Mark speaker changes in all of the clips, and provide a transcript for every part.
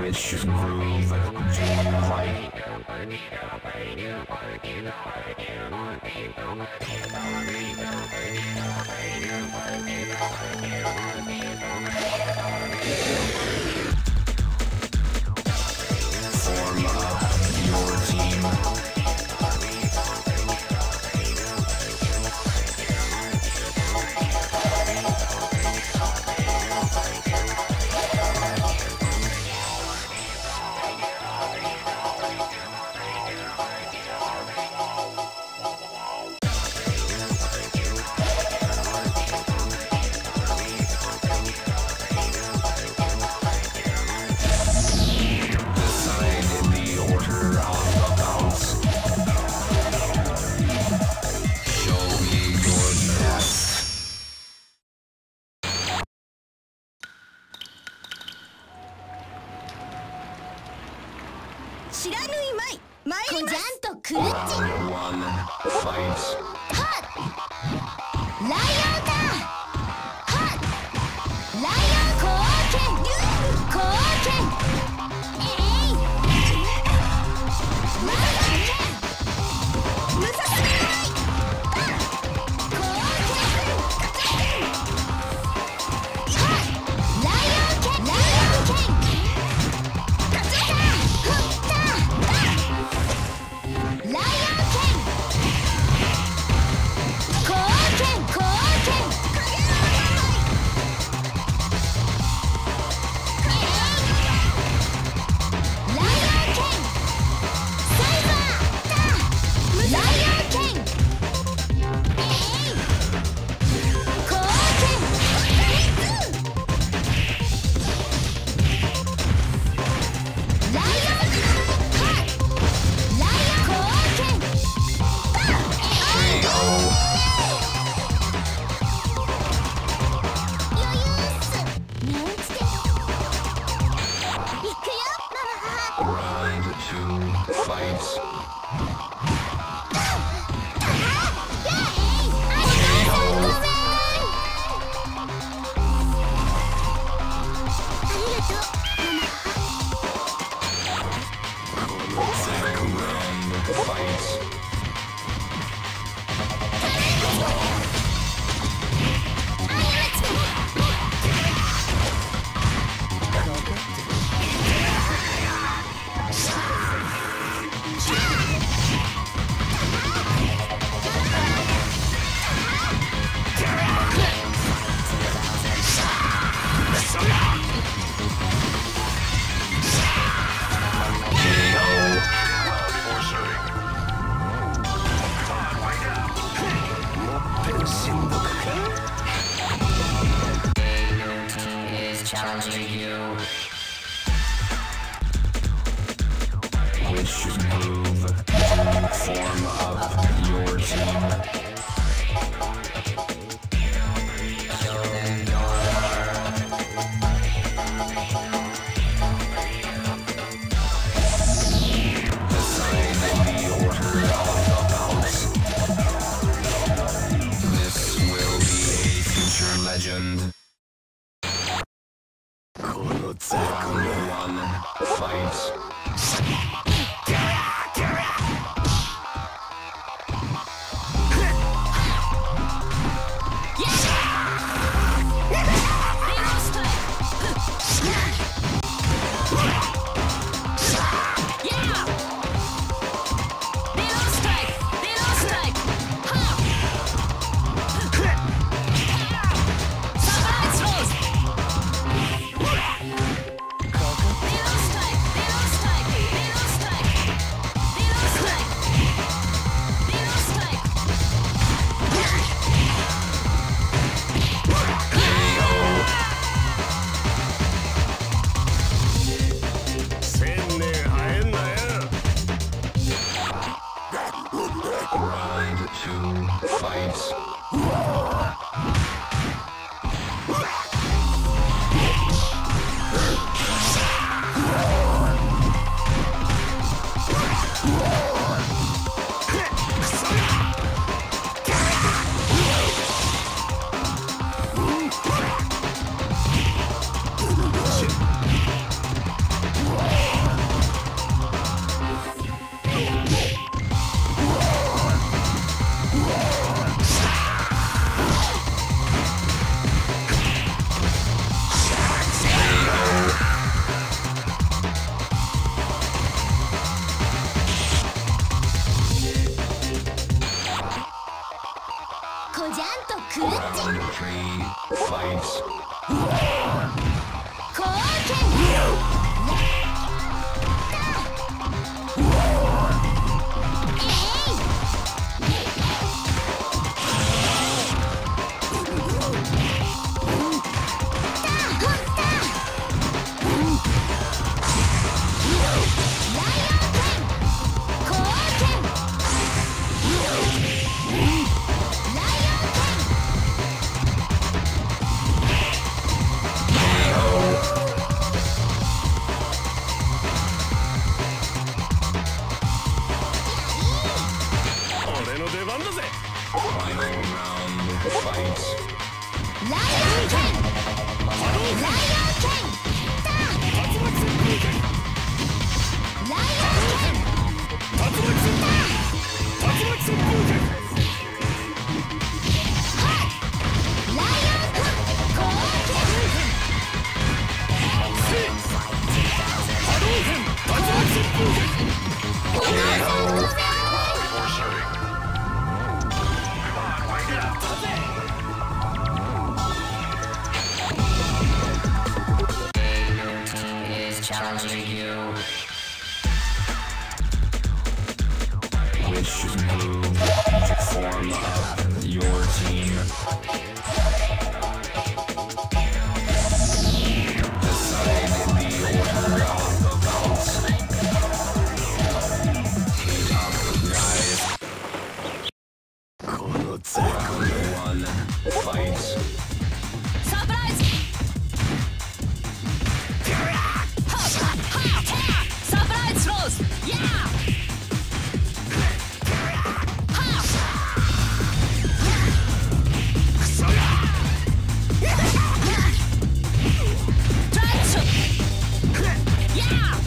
Speaker 1: Which groove do you like? Form up your team. Yeah!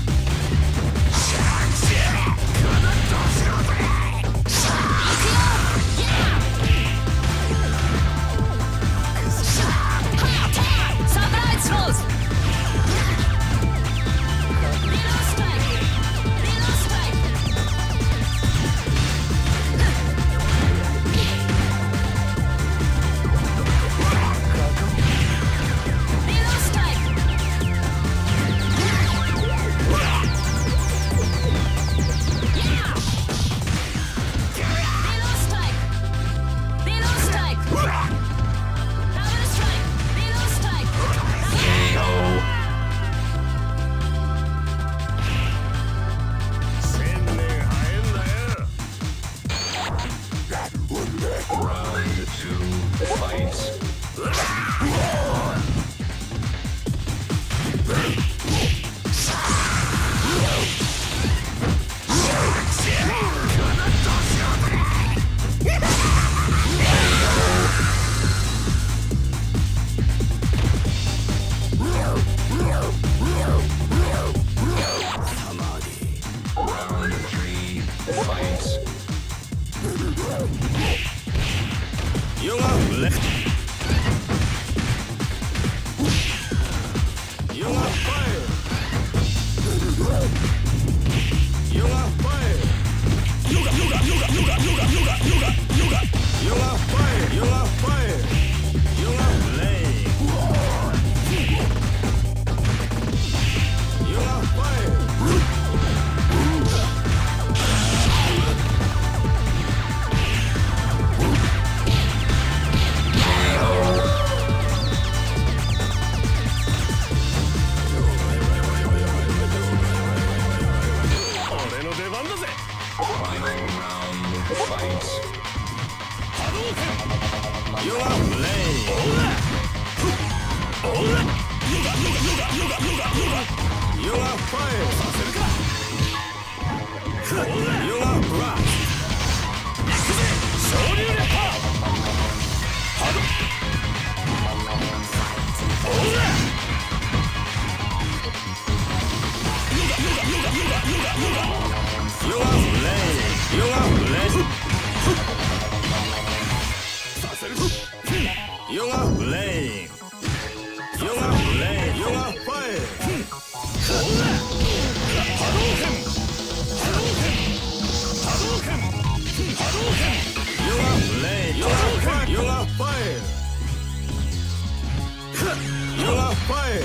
Speaker 1: You're a
Speaker 2: fire!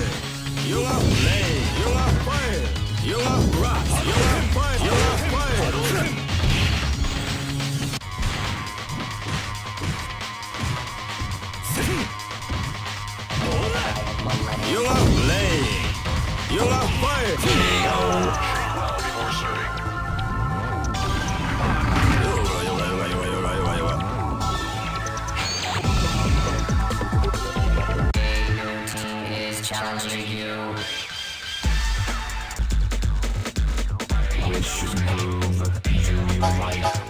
Speaker 2: You're a flame! You're a fire! You are right. You are fine. You are fine. You are playing. You are fire.
Speaker 1: Challenging you. my life.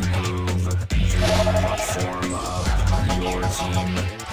Speaker 1: Move form up your team?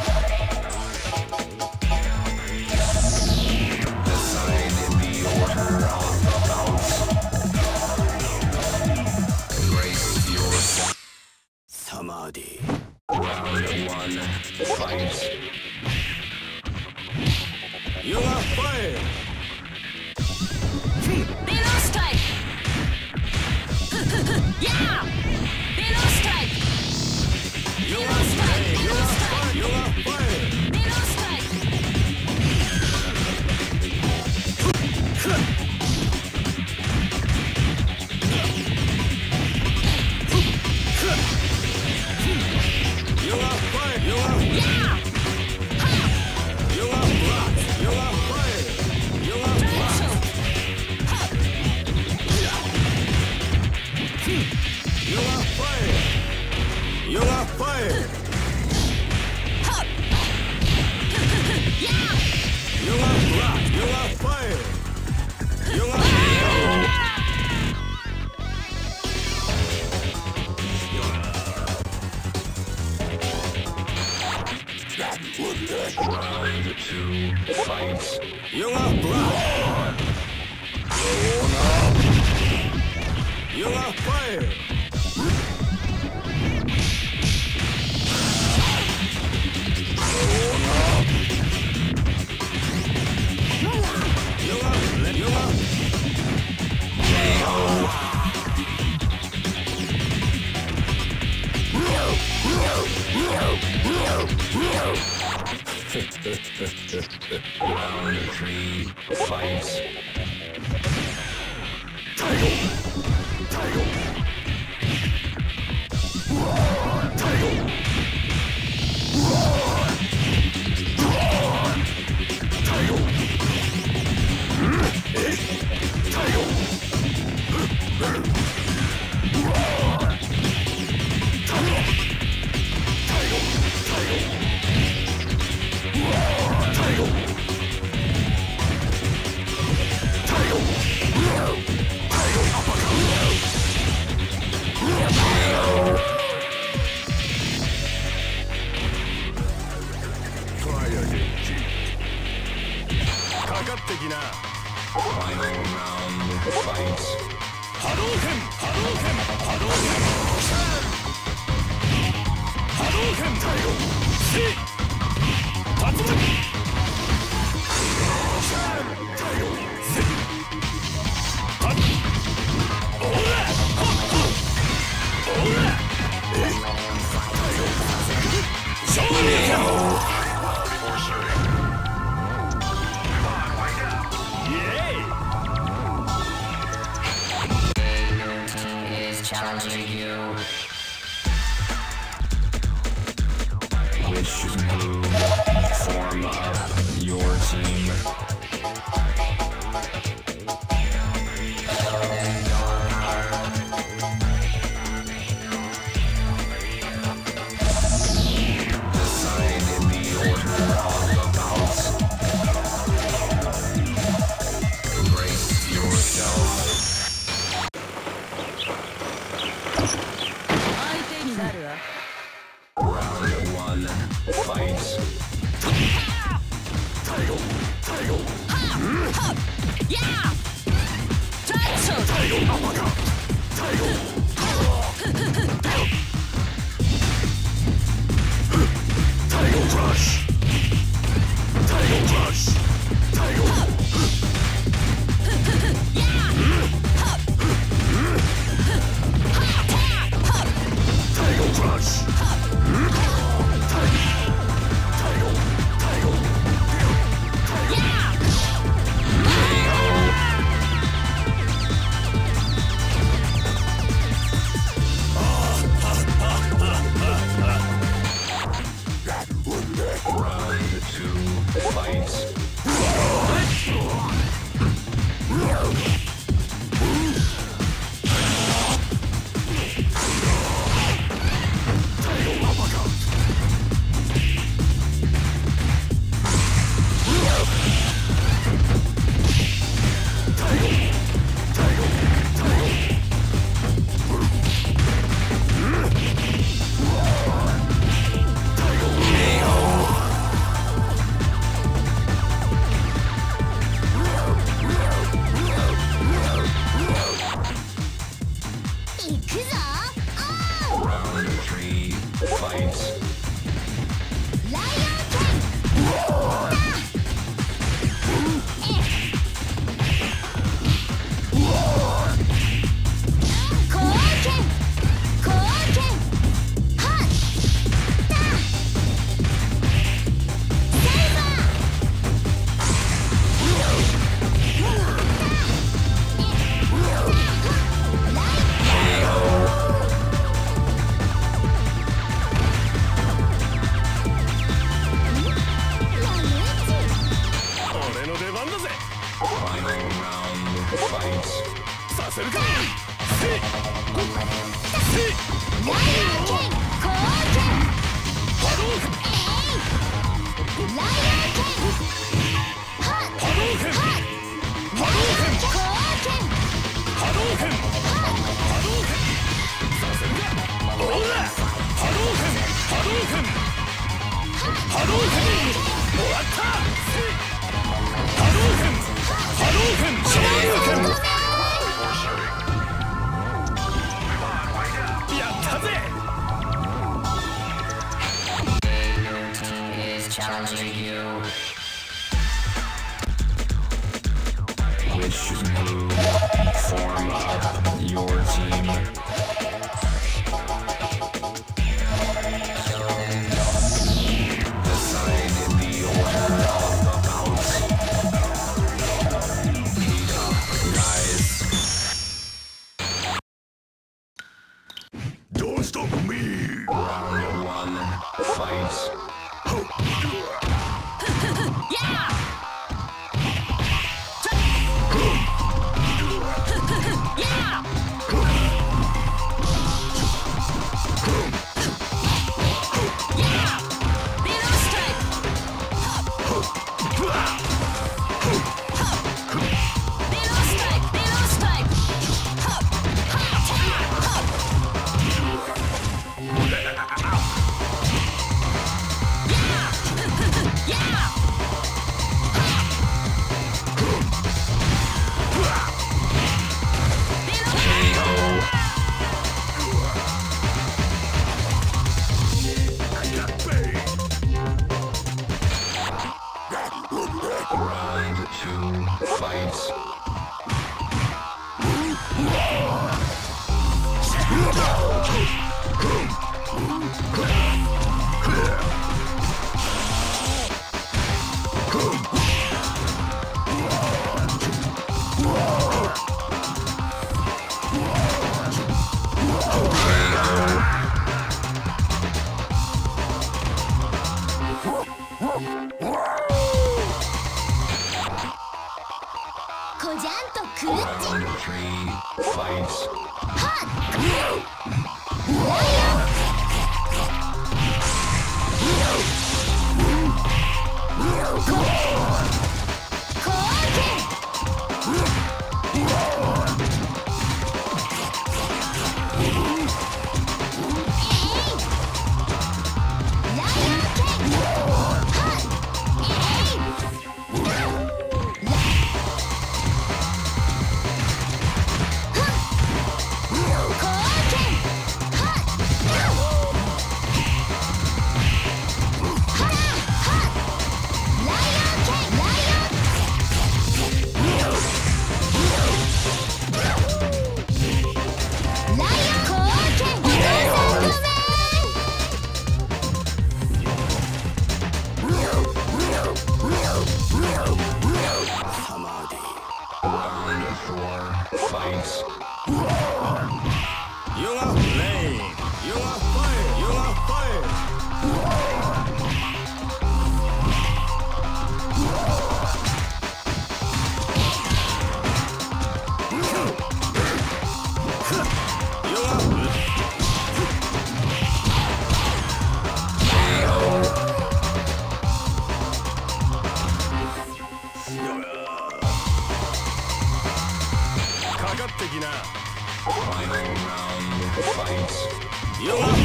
Speaker 3: You're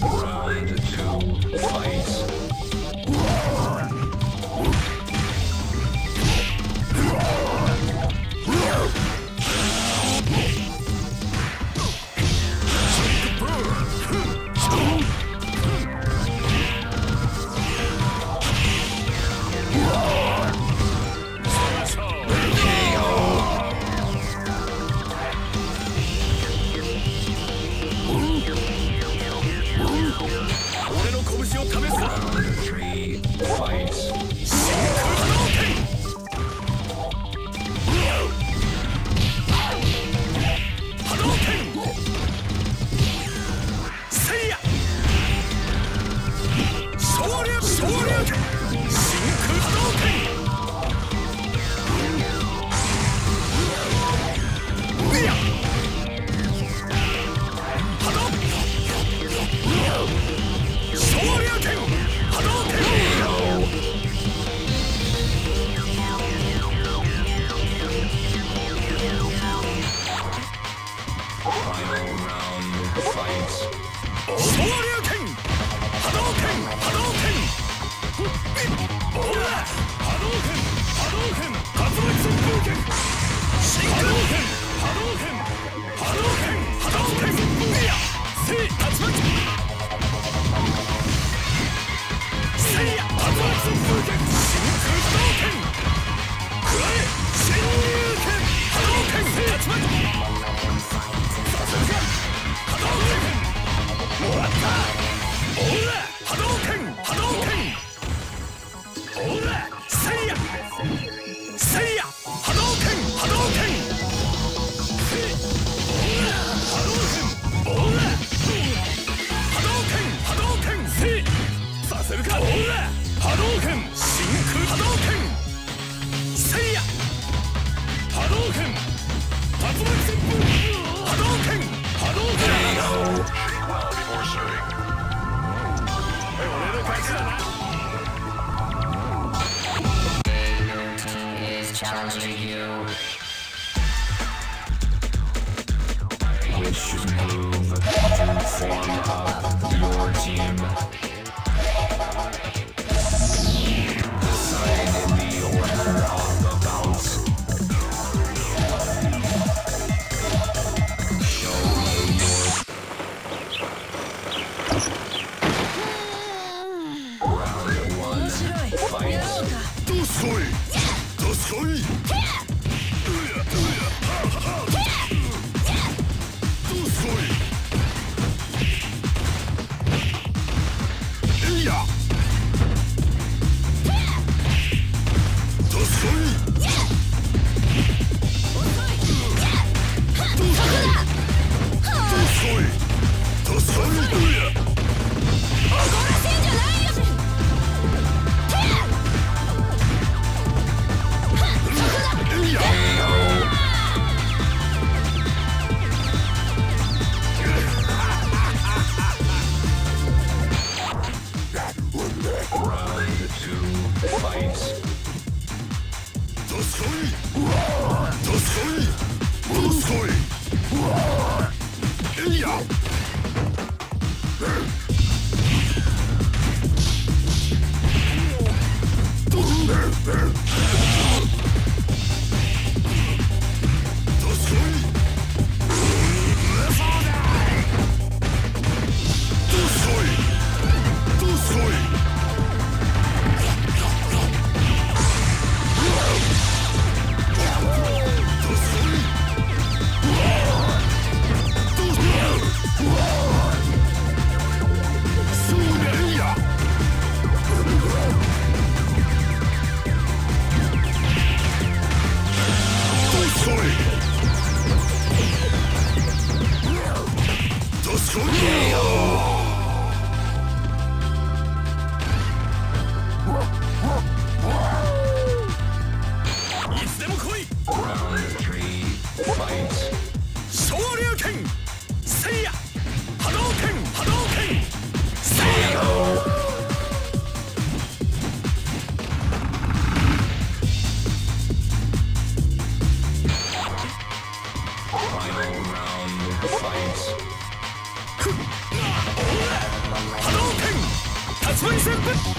Speaker 1: Round to fight.
Speaker 3: ソニ竜巻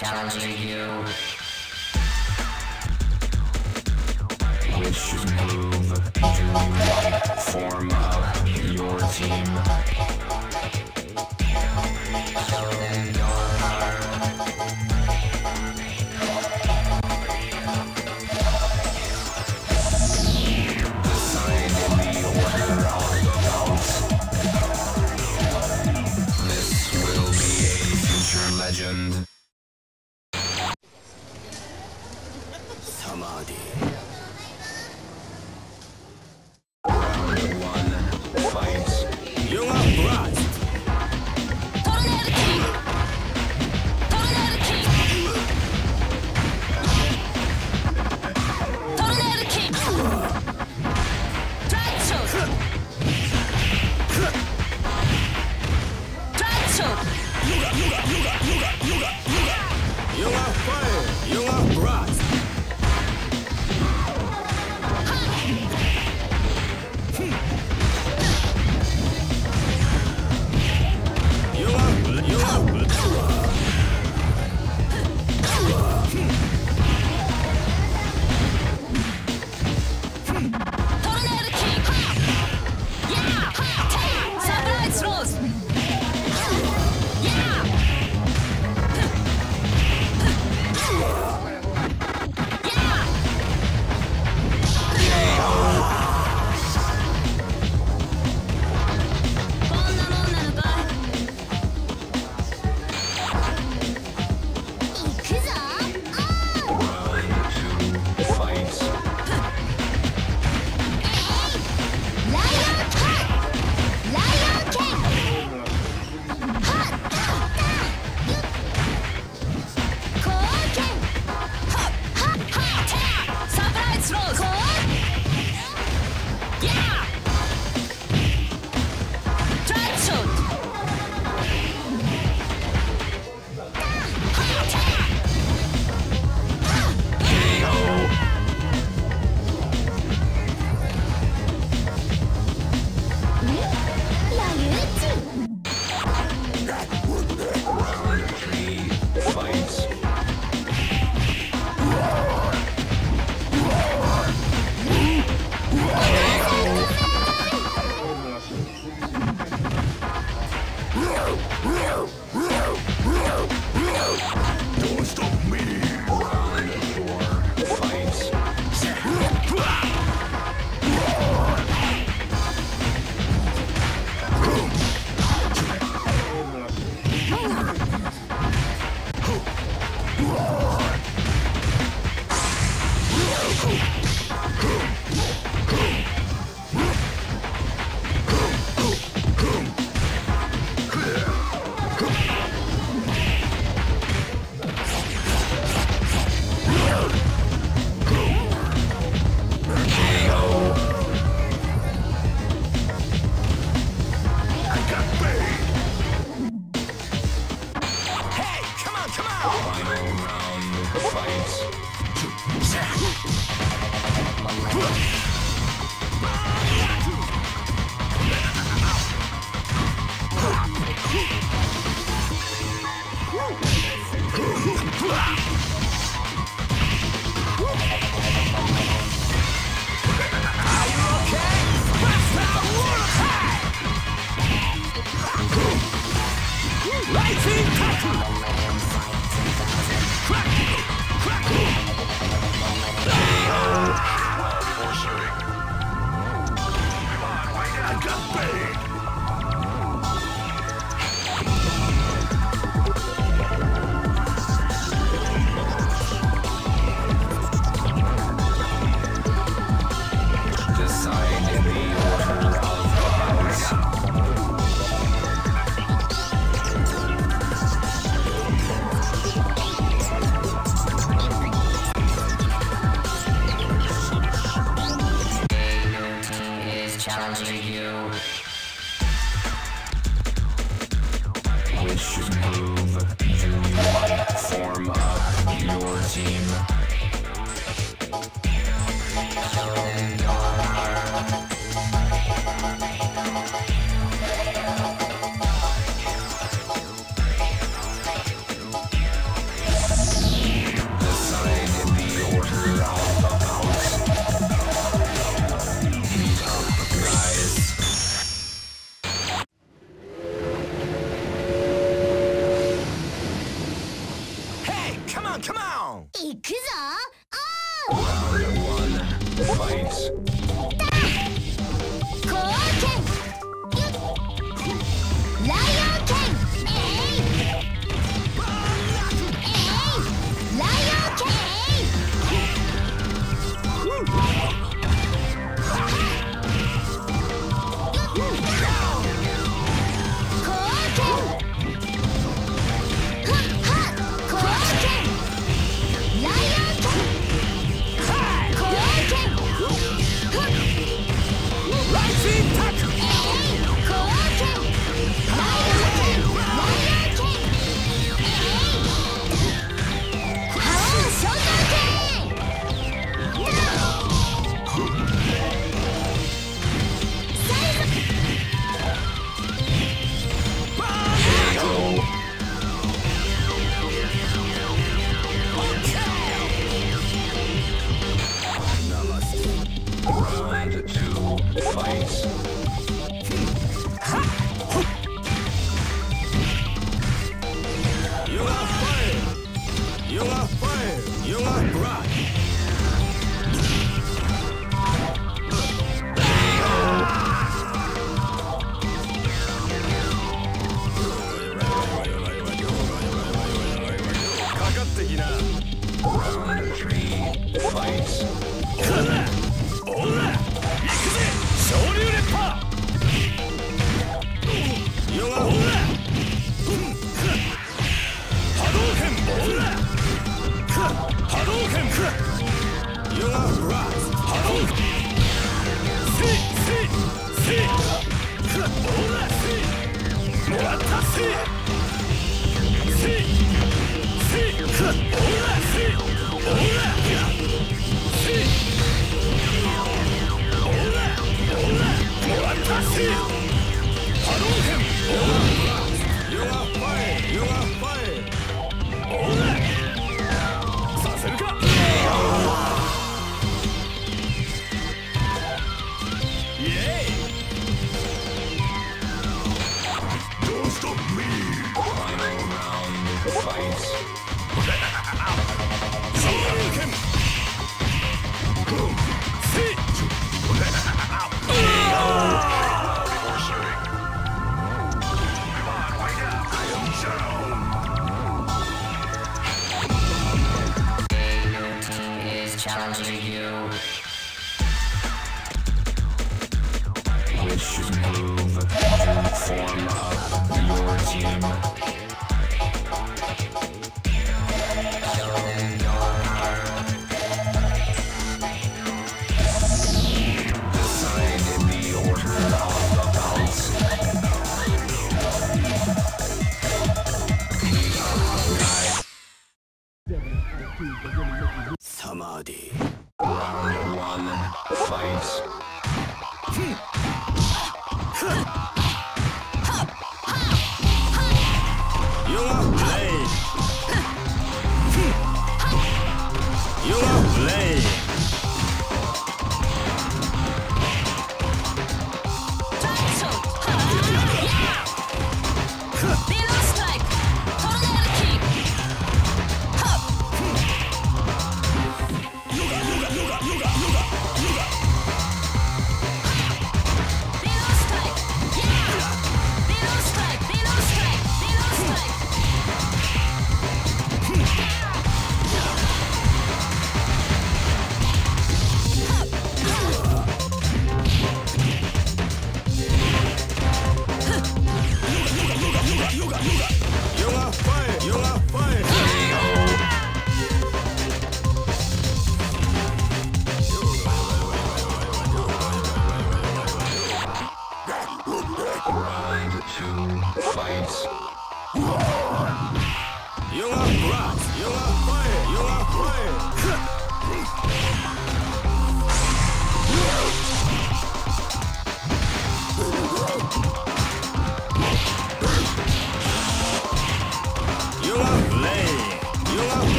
Speaker 4: challenging you.
Speaker 1: Which move do you? Form up your team.